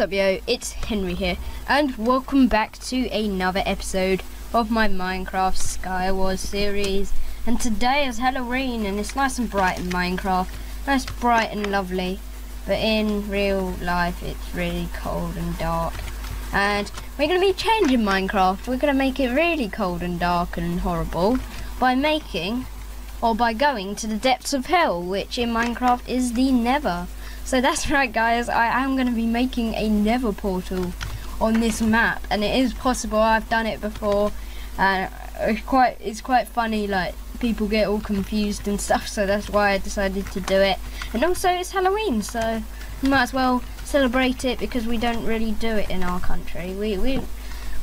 What's up yo, it's Henry here, and welcome back to another episode of my Minecraft Skywars series. And today is Halloween, and it's nice and bright in Minecraft, nice bright and lovely. But in real life, it's really cold and dark. And we're going to be changing Minecraft, we're going to make it really cold and dark and horrible by making, or by going to the depths of hell, which in Minecraft is the Nether. So that's right guys, I am going to be making a nether portal on this map and it is possible, I've done it before and it's quite, it's quite funny like people get all confused and stuff so that's why I decided to do it. And also it's Halloween so might as well celebrate it because we don't really do it in our country. We, we,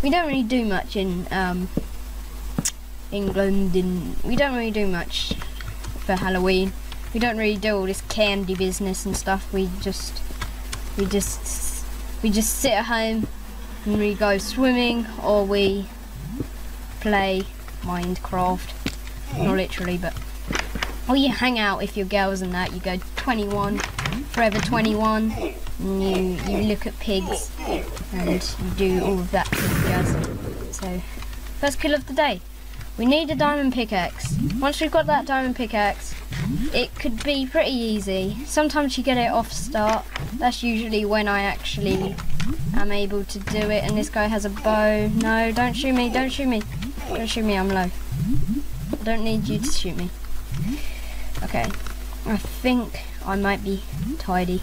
we don't really do much in um, England and we don't really do much for Halloween we don't really do all this candy business and stuff. We just we just we just sit at home and we go swimming or we play Minecraft. Not literally, but or you hang out if you're girls and that. You go 21, forever 21, and you you look at pigs and you do all of that jazz. So first kill of the day. We need a diamond pickaxe. Once we've got that diamond pickaxe, it could be pretty easy. Sometimes you get it off start. That's usually when I actually am able to do it. And this guy has a bow. No, don't shoot me, don't shoot me. Don't shoot me, I'm low. I don't need you to shoot me. Okay, I think I might be tidy.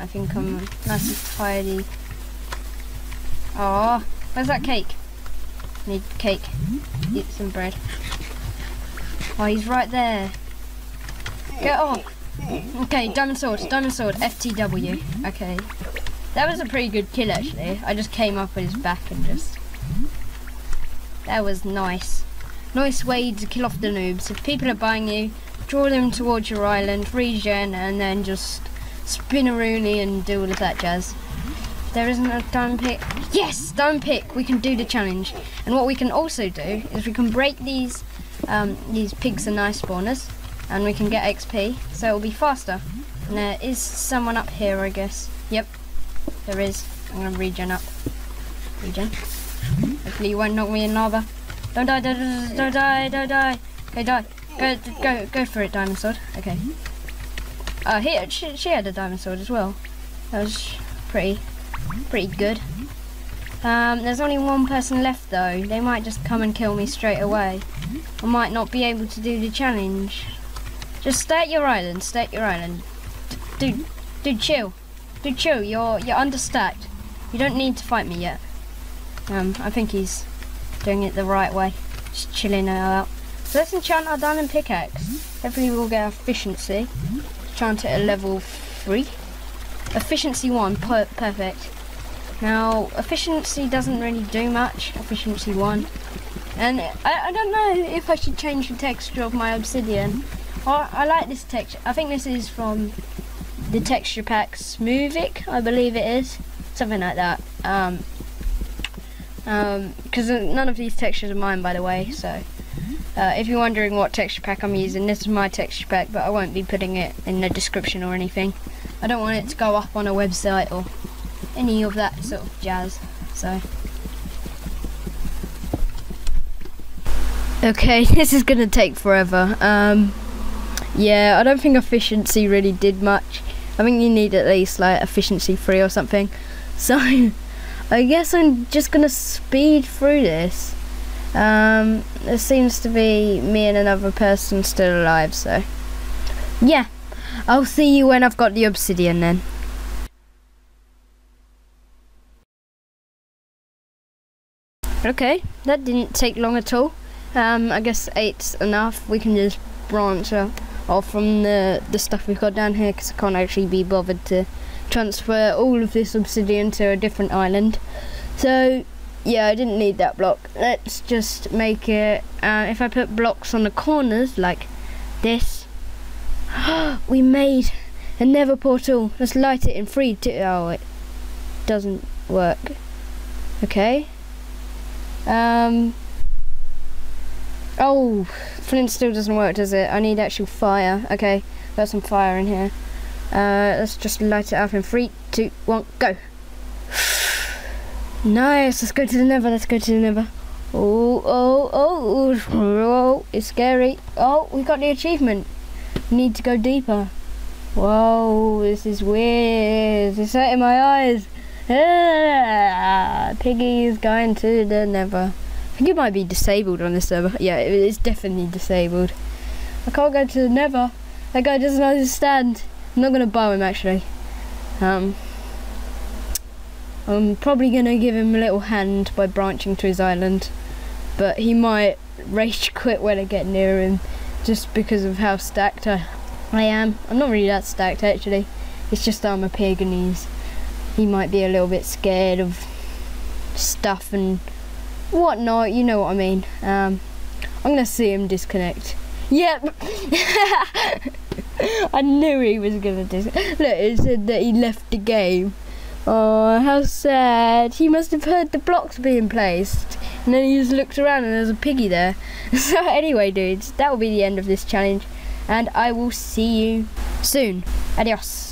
I think I'm nice and tidy. Oh, where's that cake? Need cake. Eat some bread. Oh, he's right there. Get off. Okay, diamond sword, diamond sword, FTW. Okay. That was a pretty good kill actually. I just came up with his back and just... That was nice. Nice way to kill off the noobs. If people are buying you, draw them towards your island, regen, and then just spin a Rooney and do all of that jazz. There isn't a diamond pick. Yes, diamond pick. We can do the challenge. And what we can also do is we can break these um, these pigs are nice spawners, and we can get XP, so it'll be faster. And there is someone up here, I guess. Yep, there is. I'm gonna regen up. Regen. Hopefully you won't knock me in lava. Don't die, don't, don't, don't die, don't die. Okay, die. Go, go, go for it, diamond sword. Okay. Uh, here, she, she had a diamond sword as well. That was pretty pretty good. Um, there's only one person left though. They might just come and kill me straight away. I might not be able to do the challenge. Just stay at your island. Stay at your island. Dude, dude, chill. Dude, chill. You're you're understacked. You don't need to fight me yet. Um, I think he's doing it the right way. Just chilling out. So let's enchant our diamond pickaxe. Hopefully we'll get efficiency. Enchant it at level three. Efficiency one. Per perfect. Now, efficiency doesn't really do much, efficiency 1. And I, I don't know if I should change the texture of my obsidian. I, I like this texture. I think this is from the texture pack Smoothic, I believe it is. Something like that. Um, because um, none of these textures are mine, by the way, so... Uh, if you're wondering what texture pack I'm using, this is my texture pack, but I won't be putting it in the description or anything. I don't want it to go up on a website or any of that sort of jazz. So. Okay, this is gonna take forever. Um, yeah, I don't think efficiency really did much. I think you need at least like efficiency three or something. So, I guess I'm just gonna speed through this. Um, there seems to be me and another person still alive, so yeah. I'll see you when I've got the obsidian then. Okay, that didn't take long at all. Um, I guess eight's enough. We can just branch off from the, the stuff we've got down here because I can't actually be bothered to transfer all of this obsidian to a different island. So, yeah, I didn't need that block. Let's just make it, uh, if I put blocks on the corners like this, we made a nether portal. Let's light it in oh, it doesn't work. Okay. Um. Oh, flint still doesn't work, does it? I need actual fire. Okay, got some fire in here. Uh, let's just light it up in three, two, one, go. nice. Let's go to the Nether. Let's go to the Nether. Oh, oh, oh, oh, it's scary. Oh, we got the achievement. Need to go deeper. Whoa, this is weird. It's hurting my eyes. Ah, Piggy is going to the Nether. I think it might be disabled on this server. Yeah, it is definitely disabled. I can't go to the Nether. That guy doesn't understand. I'm not gonna buy him actually. Um, I'm probably gonna give him a little hand by branching to his island, but he might rage quit when I get near him, just because of how stacked I, I am. I'm not really that stacked actually. It's just I'm a pig and he's he might be a little bit scared of stuff and whatnot. You know what I mean. Um, I'm gonna see him disconnect. Yep. I knew he was gonna do. Look, it said that he left the game. Oh, how sad. He must have heard the blocks being placed. And then he just looked around and there's a piggy there. So anyway, dudes, that will be the end of this challenge. And I will see you soon. Adios.